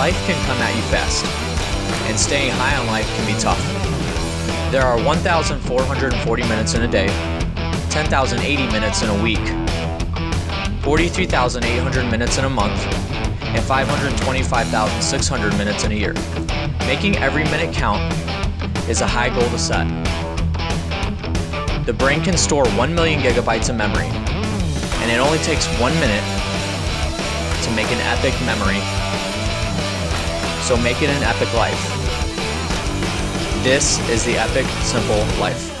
Life can come at you fast, and staying high on life can be tough. There are 1,440 minutes in a day, 10,080 minutes in a week, 43,800 minutes in a month, and 525,600 minutes in a year. Making every minute count is a high goal to set. The brain can store 1 million gigabytes of memory, and it only takes one minute to make an epic memory. So make it an epic life. This is the Epic Simple Life.